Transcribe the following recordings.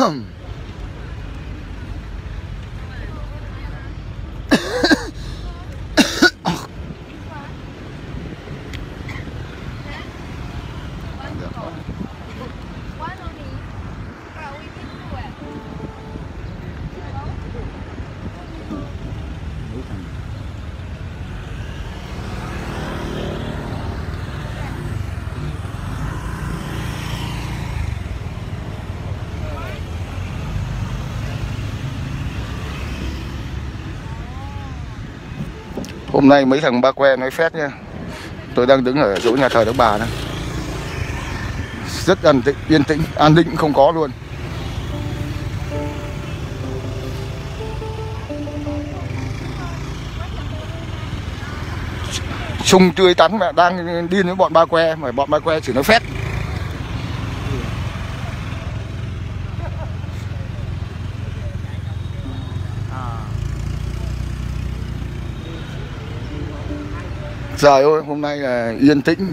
Come. Hôm nay mấy thằng ba que nói phét nha Tôi đang đứng ở chỗ nhà thờ Đức Bà này. Rất an tĩnh, yên tĩnh, an định không có luôn. Sung tươi tắn mà đang đi với bọn ba que Mà bọn ba que chỉ nói phét. Trời ơi, hôm nay là yên tĩnh.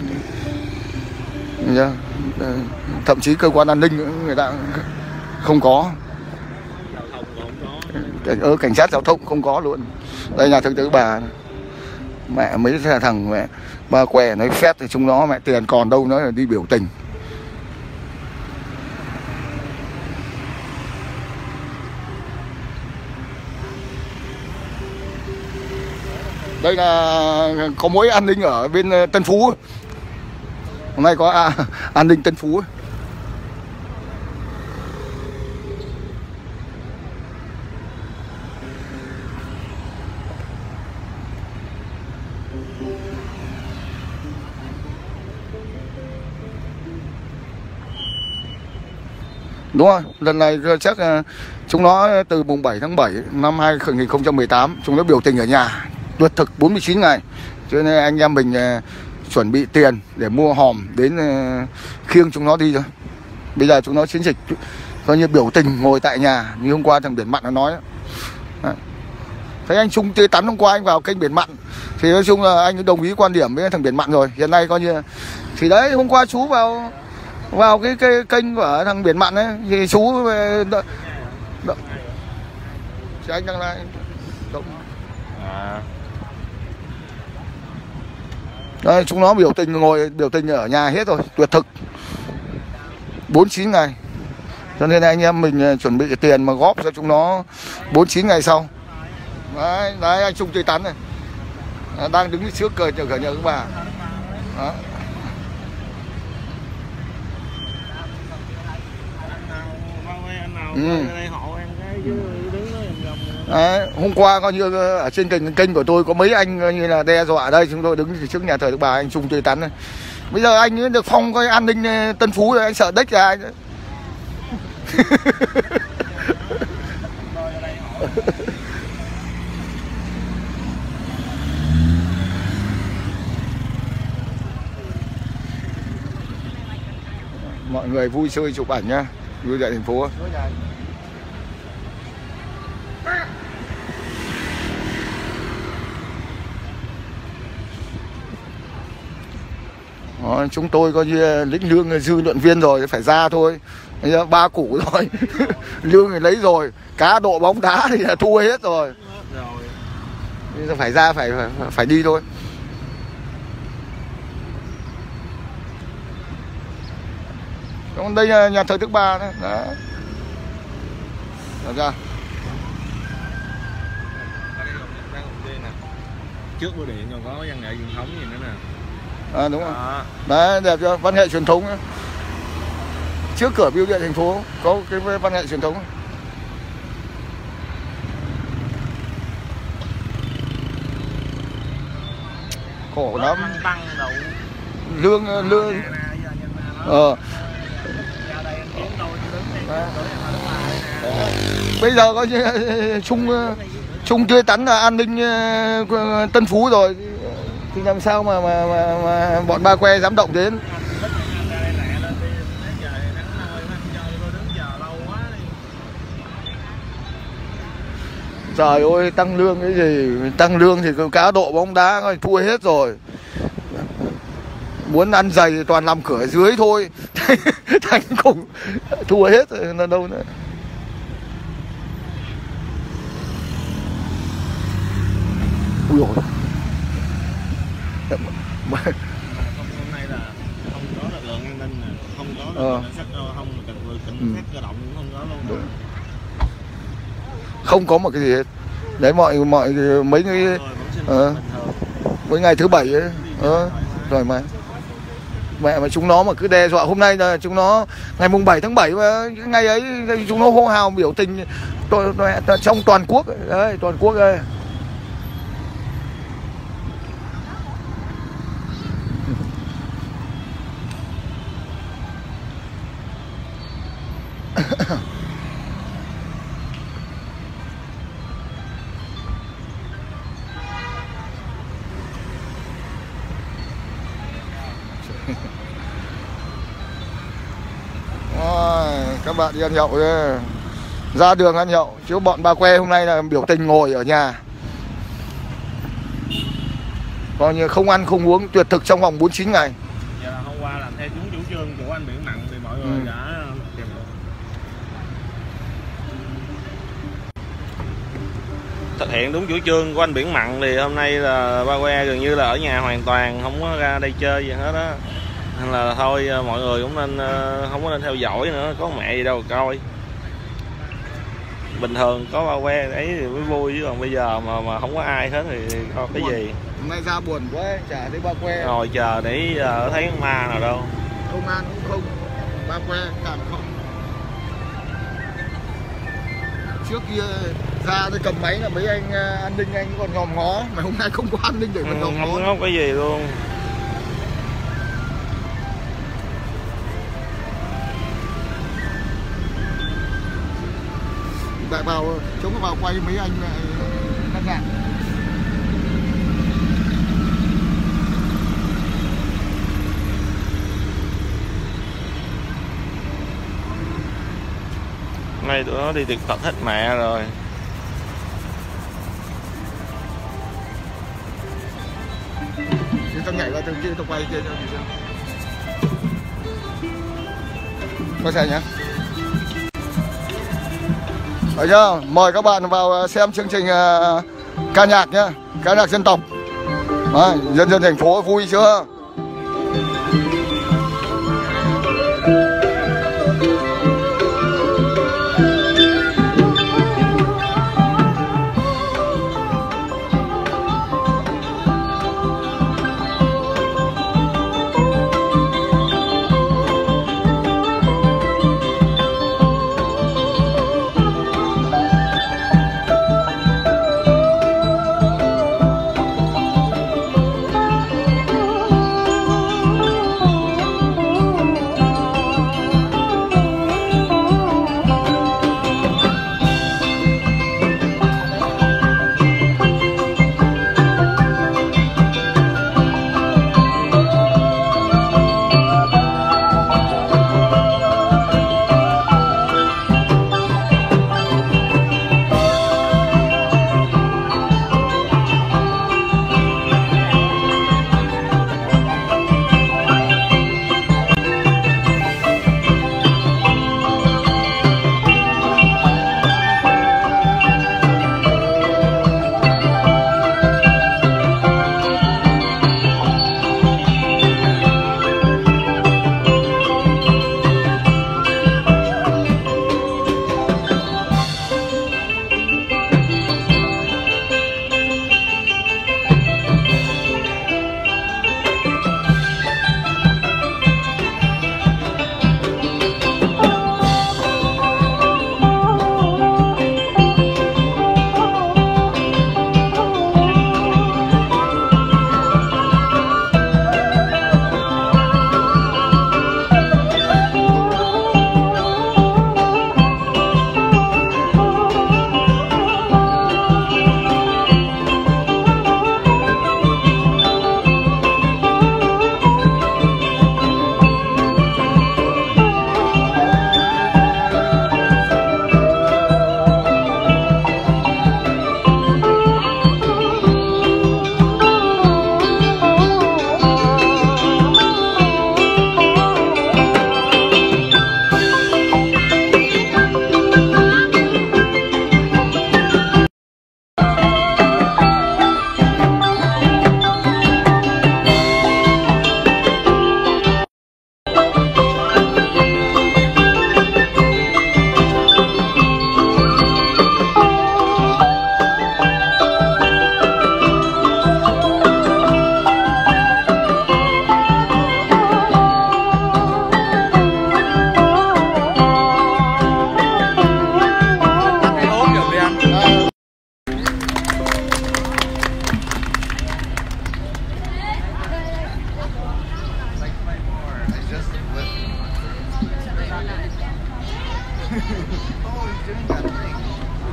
Ờ, thậm chí cơ quan an ninh người ta không có. Cảnh- Cảnh sát giao thông không có luôn. Đây nhà thượng tứ bà. Mẹ mấy thằng mẹ ba què nói phép thì chúng nó mẹ tiền còn đâu nữa là đi biểu tình. Đây là có mối an ninh ở bên ờ, Tân Phú. Hôm nay có à, an ninh Tân Phú. Đúng rồi, lần này chắc ờ, chúng nó từ mùng 7 tháng 7 năm 2018 chúng nó biểu tình ở nhà tuyệt thực 49 ngày. Cho nên anh em mình ờ, chuẩn bị tiền để mua hòm đến ờ, khiêng chúng nó đi thôi. Bây giờ chúng nó chiến dịch coi như biểu tình ngồi tại nhà như hôm qua thằng Biển Mặn nó nói. Đấy. Thấy anh Trung tươi tắn hôm qua anh vào kênh Biển Mặn thì nói chung là anh đồng ý quan điểm với thằng Biển Mặn rồi. Hiện nay coi như thì đấy hôm qua chú vào vào cái, cái kênh của thằng biển mặn ấy thì chú về đợi Đ... Thì anh đang lại Động. à đây chúng nó biểu tình ngồi biểu tình ở nhà hết rồi tuyệt thực. 49 ngày. Cho nên anh em mình ờ, chuẩn bị tiền mà góp cho chúng nó 49 ngày sau. Đấy, đấy anh Trung Tây Tắn này. À, đang đứng trước cờ nhà cửa nhà các bà. Đó. Ừ. Đấy, hôm qua coi như ờ, ở trên kênh kênh của tôi có mấy anh coi như là đe dọa đây chúng tôi đứng trước nhà thờ Đức Bà anh Trung Tươi Tắn này. Bây giờ anh ấy được phong coi an ninh ờ, Tân Phú rồi anh sợ đếch ra anh. Mọi người vui chơi chụp ảnh nhá, vui tại thành phố. Đó, chúng tôi coi như lĩnh lương dư luận viên rồi phải ra thôi. Ba củ rồi lương thì lấy rồi cá độ bóng đá thì là thua hết rồi. Bây giờ phải ra phải phải, phải đi thôi. Còn đây là nhà thờ thứ ba đấy. Đó Được chưa? trước bưu điện còn có văn nghệ truyền thống gì nữa nè à, đúng rồi. Đó đấy đẹp chưa? Văn nghệ truyền thống ấy. trước cửa bưu điện thành phố có cái văn nghệ truyền thống. Khổ lắm. lương lương. ờ. Bây giờ có như trung trung tươi tắn là an ninh ờ, tân phú rồi thì làm sao mà mà, mà, mà bọn ba que dám động đến? Trời ơi tăng lương cái gì? Tăng lương thì cá độ bóng đá coi thua hết rồi. Muốn ăn dày thì toàn làm cửa dưới thôi. Thành cũng thua hết rồi nó đâu nữa. Ui rồi hôm nay là không có lực lượng an ninh nè, không có Ờ. cảnh sát thông, cảnh Ừ. sát cơ động cũng không có luôn. Đúng. không có một cái gì hết đấy mọi mọi mấy Ờ. bình thường. mấy ngày thứ bảy ấy ờ, rồi mà mẹ mà chúng nó mà cứ đe dọa hôm nay là chúng nó ngày mùng 7 tháng 7 mà cái ngày ấy chúng nó hô hào biểu tình trong toàn quốc đấy toàn quốc đây đi ăn nhậu đấy. ra đường ăn nhậu chứ bọn bà que hôm nay là biểu tình ngồi ở nhà coi như không ăn không uống tuyệt thực trong vòng 49 ngày Giờ là hôm qua làm theo đúng chủ trương của anh Biển Mặn thì mọi người Ừ. đã thực hiện đúng chủ trương của anh Biển Mặn thì hôm nay là ba que gần như là ở nhà hoàn toàn không có ra đây chơi gì hết á nên là thôi mọi người cũng nên ờ, không có nên theo dõi nữa có mẹ gì đâu coi. Bình thường có ba que đấy thì mới vui chứ còn bây giờ mà mà không có ai hết thì có cái gì? Hôm nay ra buồn quá chả thấy ba que. Ngồi chờ để giờ thấy con ma nào đâu. Công an cũng không ba que càng không. Trước kia ra tôi cầm máy là mấy anh ờ, an ninh anh còn ngòm ngó mà hôm nay không có an ninh để mà Ừ, ngòm không ngó. có cái gì luôn lại vào chống vào quay mấy anh lại ngăn ngạn nay tụi nó đi tiệc phật hết mẹ rồi. Tao nhảy vào từ kia tao quay kia cho thì sao có xe nhá Đấy chưa? Mời các bạn vào à, xem chương trình à, ca nhạc nhá. Ca nhạc dân tộc. Đấy, Dân dân thành phố vui chưa?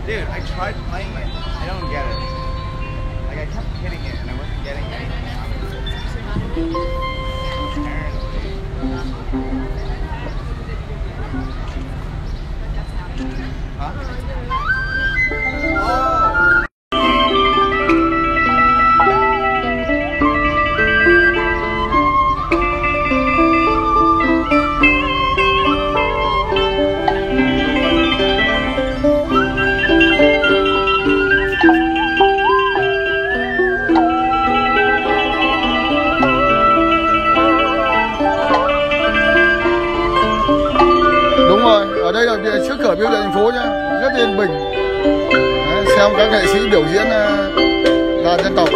Dude, I tried playing it. I don't get it. Like, I kept hitting it and I wasn't getting anything out of it. Apparently. Huh? Là biểu điện thành phố nhá. Rất yên bình. Đấy, xem các nghệ sĩ biểu diễn ờ, đàn dân tộc.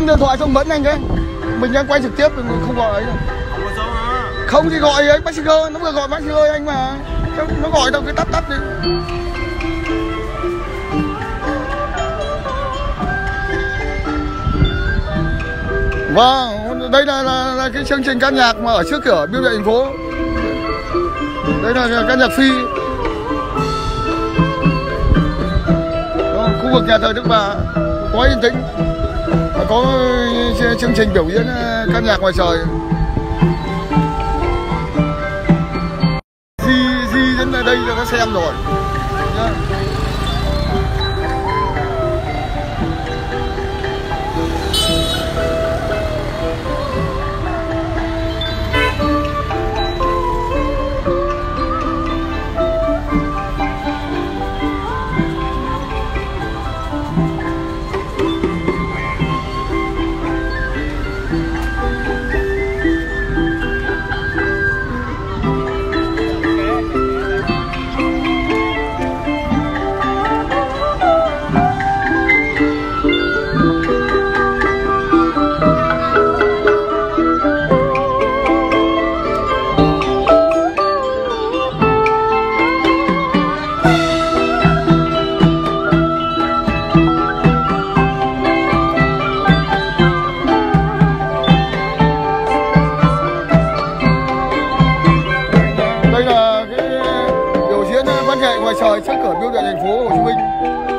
Đem điện thoại xong bấn anh cái Mình đang quay trực tiếp mình không gọi ấy rồi. không thì gọi ấy bác sĩ cơ, Nó vừa gọi bác sĩ ơi anh mà Nó gọi đâu cái tắt tắt đi Vâng, đây là, là, là cái chương trình ca nhạc mà ở trước cửa biêu điện thành phố. Đây là ca nhạc phi. Đó, khu vực nhà thờ Đức Bà quá yên tĩnh. Có chương trình biểu diễn ờ, ca nhạc ngoài trời. Di Di đến đây cho nó xem rồi. Diễn ngoài trời trước cửa biêu điện thành phố Hồ Chí Minh.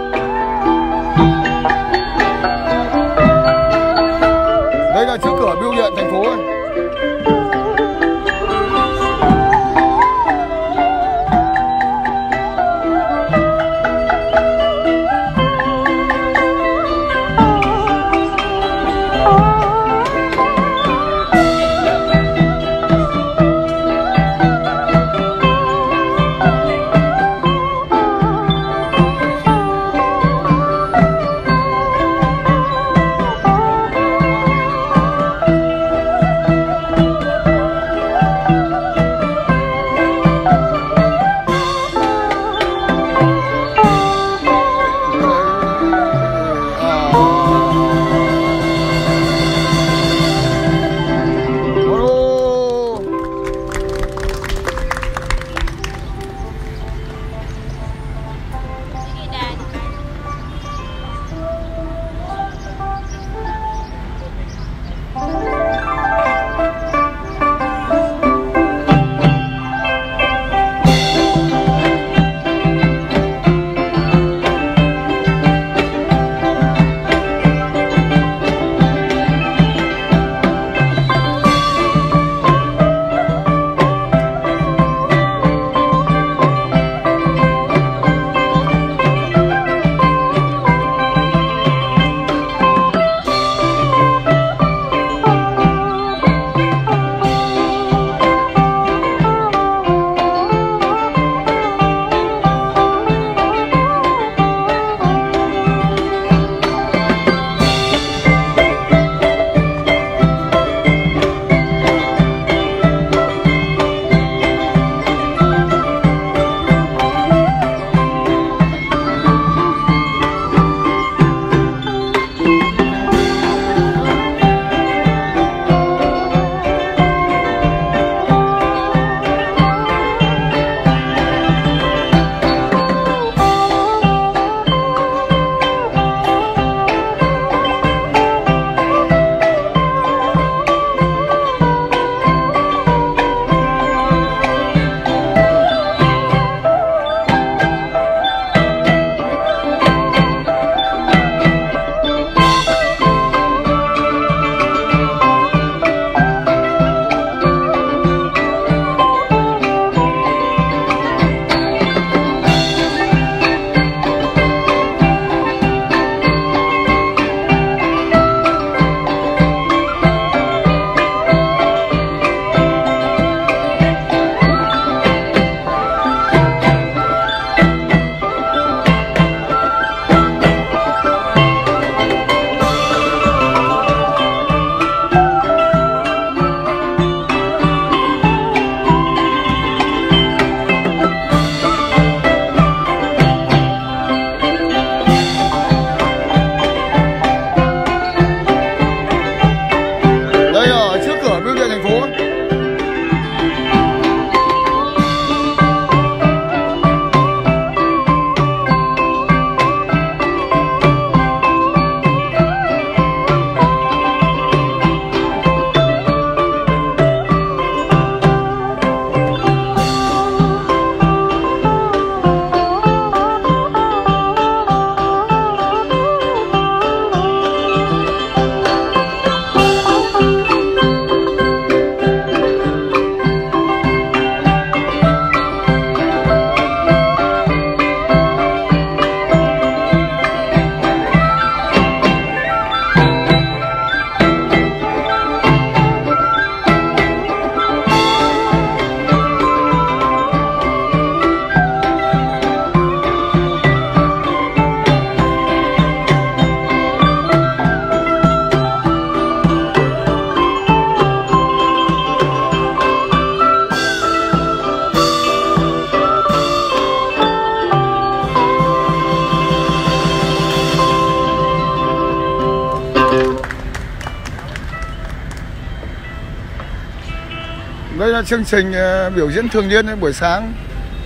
Đây là chương trình ờ, biểu diễn thường niên buổi sáng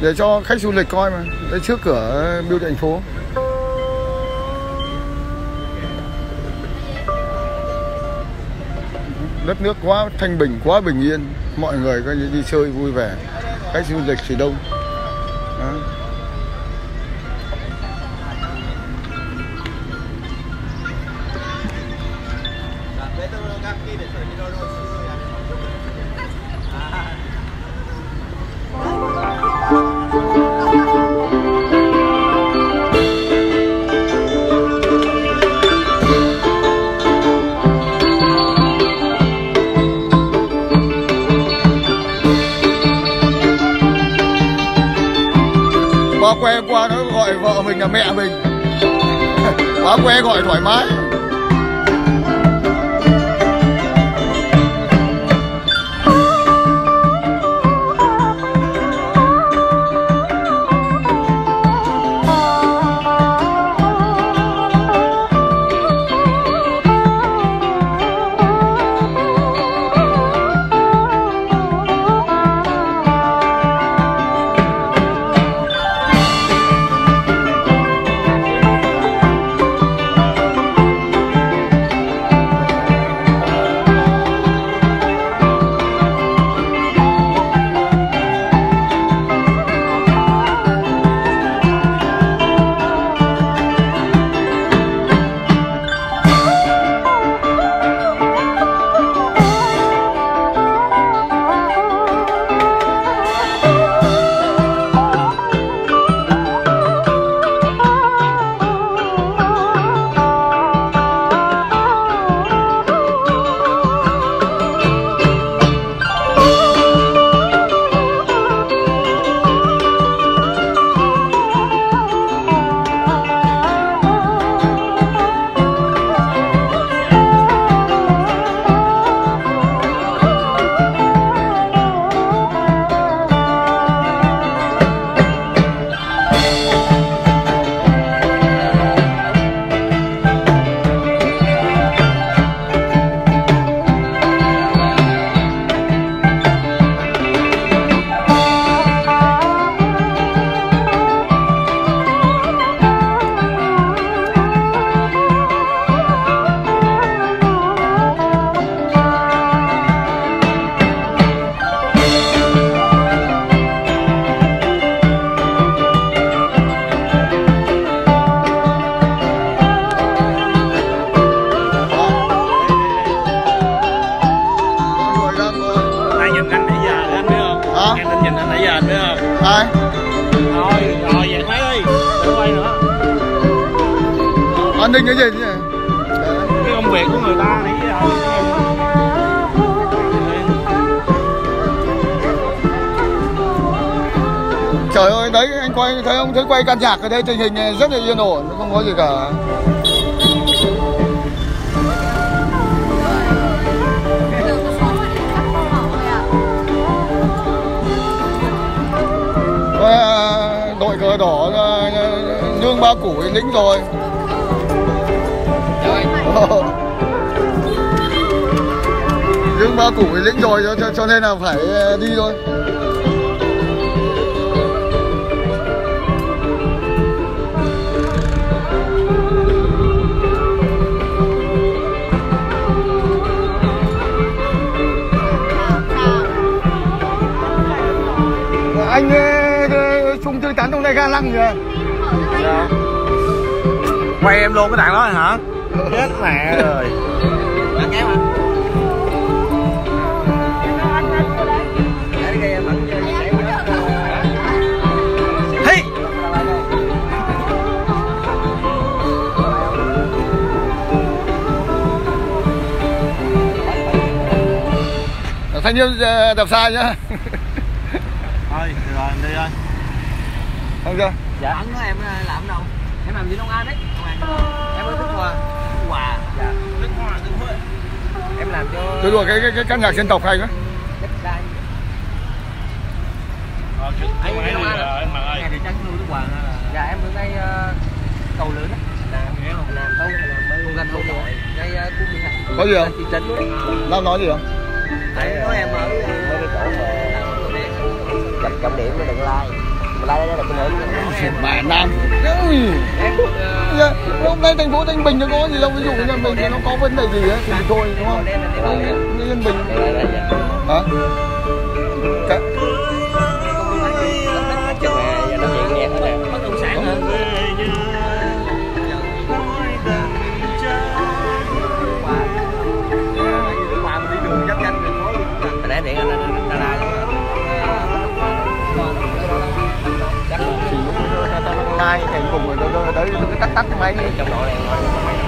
để cho khách du lịch coi mà, đây trước cửa ờ, Biêu điện thành phố đất nước quá thanh bình, quá bình yên, mọi người coi như đi chơi vui vẻ, khách du lịch thì đông Đó. Quá que qua nó gọi vợ mình là mẹ mình. Quá que gọi thoải mái. An ninh cái gì nhỉ? cái công việc của người ta giờ Trời ơi, đấy anh quay thấy ông thấy quay căn nhạc ở đây tình hình rất là yên ổn, không có gì cả. À, đội cờ đỏ à, nương ba củ lính rồi. nhưng ba củ lĩnh rồi cho, cho, cho nên là phải ờ, đi thôi. anh chung trung tươi trong đây ga lăng kìa quay em luôn cái đạn đó hả chết mẹ rồi Hey! thanh niên ờ, đạp xa nhá thôi được rồi đi thôi không chưa Dạ. Anh của em làm đâu? Em làm gì Long An đấy. Làm cho tôi đùa cái cái cái căn nhạc dân tộc hay quá. Ờ, Anh chứ ở Long An rồi, đó. em mặc ơi. Ngày thì trắng nuôi Đức Hòa. Dạ em ở ngay ờ, cầu lửa đó. Làm? Làm đâu làm gần cầu nội. Ngay khu Mỹ Hạnh. Có gì không? Thị trấn luôn. Nam nói gì không Tại nói em ở ờ, chỗ mà trọng trọng điểm mới đừng like mà bà nam hôm nay thành phố Thanh Bình nó có gì đâu, ví dụ như mình thì nó có vấn đề gì ấy, thì thôi, đúng không như Yên Bình hả à? Nay thì cùng rồi tôi tới cái tắt tắt cái máy đi. Trong độ này thôi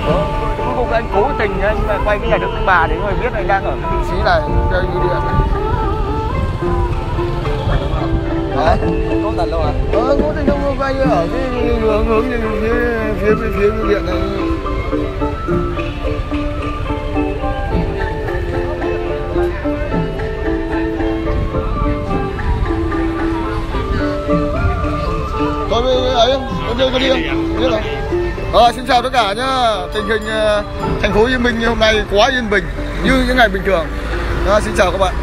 Ờ, cuối cùng anh cố tình anh mà quay cái nhà được bà để người biết anh đang ở cái vị trí này chơi như điện đấy cố tình luôn à? Ờ, cố tình không quay ở cái hướng hướng như phía phía phía điện này. Không? Có đi, không? Biết rồi. Ờ, xin chào tất cả nhá. Tình hình ờ, thành phố Yên Bình hôm nay quá yên bình như những ngày bình thường. Ờ, xin chào các bạn.